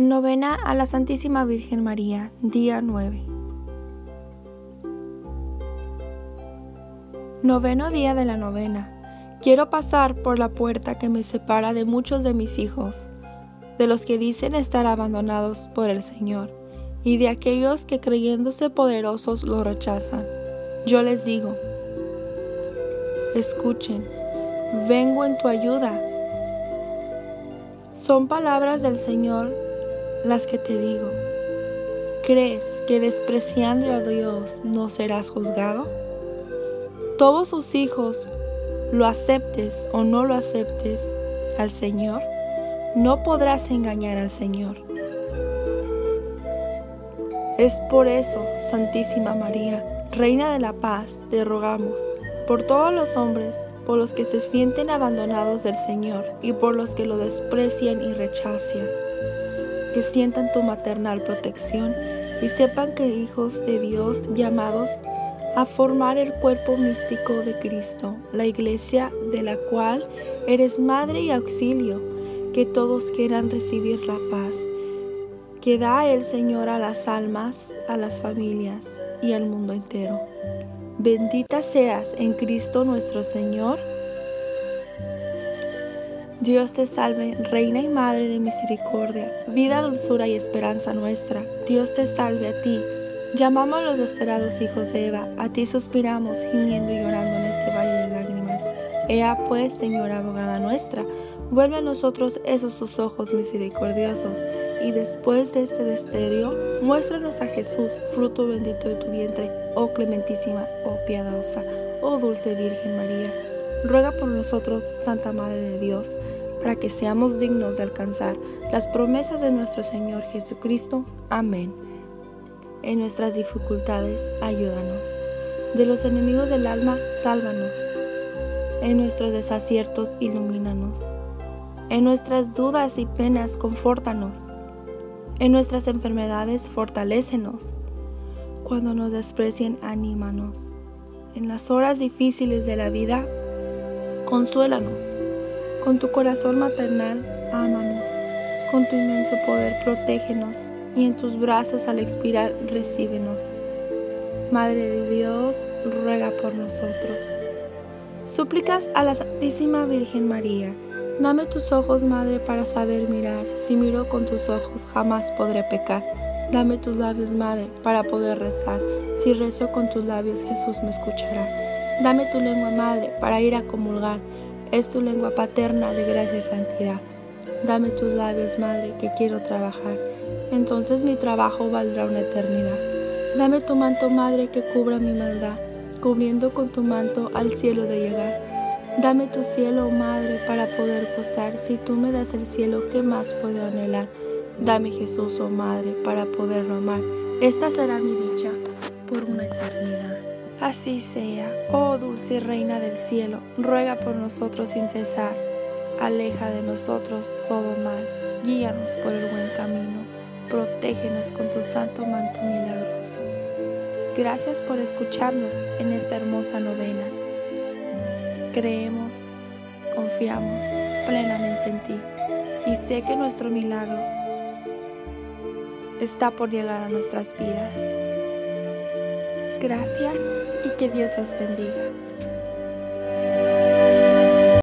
Novena a la Santísima Virgen María, día 9. Noveno día de la novena. Quiero pasar por la puerta que me separa de muchos de mis hijos, de los que dicen estar abandonados por el Señor, y de aquellos que creyéndose poderosos lo rechazan. Yo les digo, escuchen, vengo en tu ayuda. Son palabras del Señor las que te digo. ¿Crees que despreciando a Dios no serás juzgado? Todos sus hijos, lo aceptes o no lo aceptes al Señor, no podrás engañar al Señor. Es por eso, Santísima María, Reina de la Paz, te rogamos, por todos los hombres, por los que se sienten abandonados del Señor y por los que lo desprecian y rechazan que sientan tu maternal protección y sepan que hijos de Dios llamados a formar el cuerpo místico de Cristo, la iglesia de la cual eres madre y auxilio, que todos quieran recibir la paz que da el Señor a las almas, a las familias y al mundo entero. Bendita seas en Cristo nuestro Señor. Dios te salve, Reina y Madre de Misericordia, vida, dulzura y esperanza nuestra. Dios te salve a ti. Llamamos los desterrados hijos de Eva, a ti suspiramos, gimiendo y llorando en este valle de lágrimas. Ea pues, Señora abogada nuestra, vuelve a nosotros esos tus ojos misericordiosos, y después de este desterio, muéstranos a Jesús, fruto bendito de tu vientre, oh clementísima, oh piadosa, oh dulce Virgen María ruega por nosotros, Santa Madre de Dios, para que seamos dignos de alcanzar las promesas de nuestro Señor Jesucristo. Amén. En nuestras dificultades, ayúdanos. De los enemigos del alma, sálvanos. En nuestros desaciertos, ilumínanos. En nuestras dudas y penas, confórtanos. En nuestras enfermedades, fortalécenos. Cuando nos desprecien, anímanos. En las horas difíciles de la vida, Consuélanos. Con tu corazón maternal, ámanos. Con tu inmenso poder, protégenos. Y en tus brazos al expirar, recíbenos. Madre de Dios, ruega por nosotros. Súplicas a la Santísima Virgen María. Dame tus ojos, Madre, para saber mirar. Si miro con tus ojos, jamás podré pecar. Dame tus labios, Madre, para poder rezar. Si rezo con tus labios, Jesús me escuchará. Dame tu lengua madre para ir a comulgar, es tu lengua paterna de gracia y santidad. Dame tus labios, madre, que quiero trabajar, entonces mi trabajo valdrá una eternidad. Dame tu manto, madre, que cubra mi maldad, cubriendo con tu manto al cielo de llegar. Dame tu cielo, madre, para poder gozar. Si tú me das el cielo, ¿qué más puedo anhelar? Dame Jesús, oh madre, para poderlo amar. Esta será mi dicha por una eternidad. Así sea, oh dulce Reina del cielo, ruega por nosotros sin cesar. Aleja de nosotros todo mal, guíanos por el buen camino, protégenos con tu santo manto milagroso. Gracias por escucharnos en esta hermosa novena. Creemos, confiamos plenamente en ti y sé que nuestro milagro está por llegar a nuestras vidas. Gracias y que Dios los bendiga.